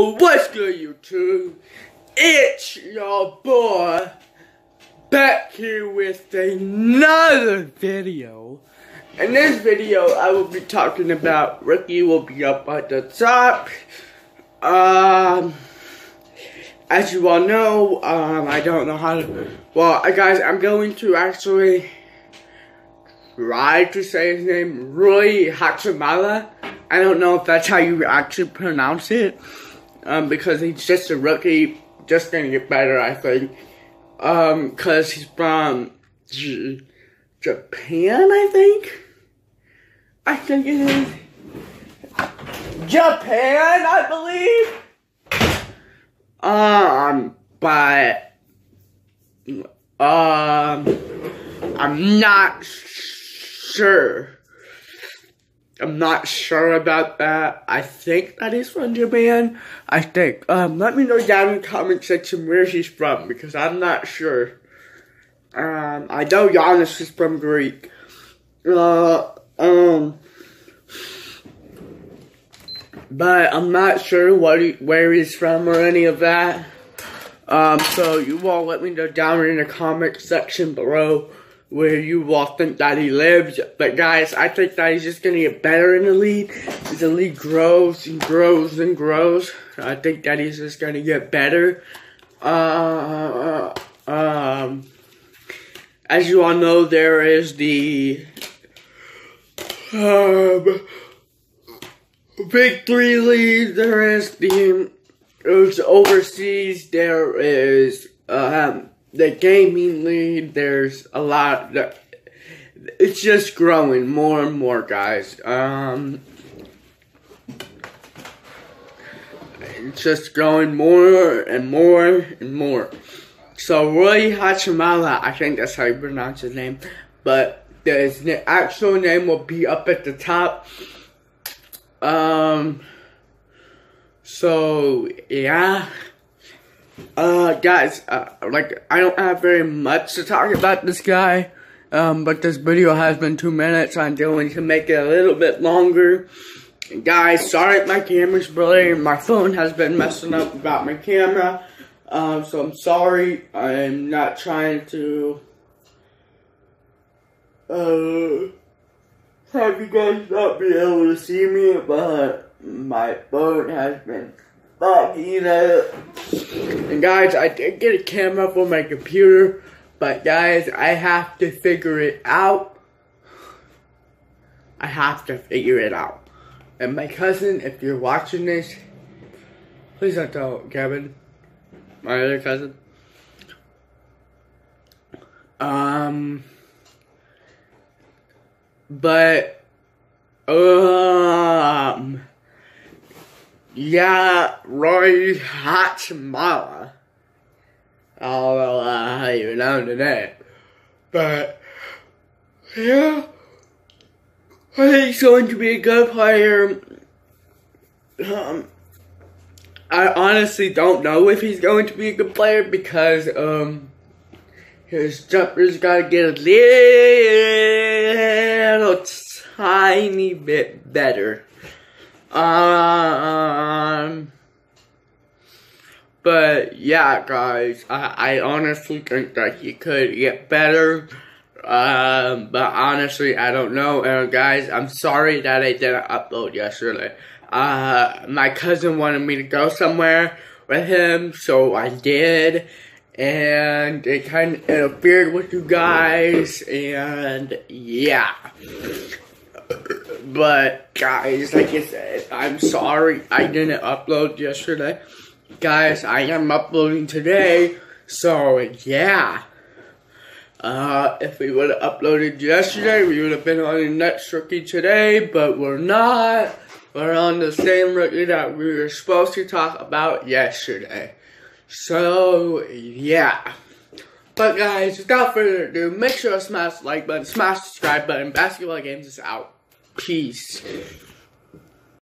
What's good YouTube? It's your boy back here with another video. In this video, I will be talking about Rookie will be up at the top. Um, as you all know, um, I don't know how to. Well, guys, I'm going to actually try to say his name, Rui Hachimura. I don't know if that's how you actually pronounce it, um, because he's just a rookie, just gonna get better, I think. Um, cause he's from J Japan, I think. I think it is Japan, I believe. Um, but um, I'm not sure. I'm not sure about that. I think that he's from Japan. I think. Um, let me know down in the comment section where he's from because I'm not sure. Um, I know Giannis is from Greek. Uh, um, but I'm not sure what he, where he's from or any of that. Um, so you all let me know down in the comment section below where you all think that he lives. But guys, I think that he's just gonna get better in the league. As the league grows and grows and grows, I think that he's just gonna get better. Uh, um, as you all know, there is the um, Big Three League. There is the there's overseas. There is um the gaming league, there's a lot. It's just growing more and more, guys. Um, it's just growing more and more and more. So Roy Hachimura, I think that's how you pronounce his name, but his actual name will be up at the top. Um. So yeah. Uh, guys, uh, like, I don't have very much to talk about this guy, um, but this video has been two minutes. I'm going to make it a little bit longer. Guys, sorry my camera's blurry. My phone has been messing up about my camera. Um, so I'm sorry. I'm not trying to, uh, have you guys not be able to see me, but my phone has been you know. And guys, I did get a camera for my computer, but guys, I have to figure it out. I have to figure it out. And my cousin, if you're watching this, please don't tell Kevin, my other cousin. Um, but, um, yeah, Roy Hachimura. Oh, well, uh, how you know today. But, yeah, I think he's going to be a good player. Um, I honestly don't know if he's going to be a good player because, um, his jumper's got to get a little tiny bit better. Um, but yeah, guys, I, I honestly think that he could get better. Um, but honestly, I don't know. And guys, I'm sorry that I didn't upload yesterday. Uh, my cousin wanted me to go somewhere with him, so I did. And it kind of interfered with you guys, and yeah. But guys, like I said, I'm sorry I didn't upload yesterday. Guys, I am uploading today. So yeah. Uh, if we would have uploaded yesterday, we would have been on the next rookie today, but we're not. We're on the same rookie that we were supposed to talk about yesterday. So, yeah. But guys, without further ado, make sure to smash the like button, smash the subscribe button. Basketball Games is out. Peace.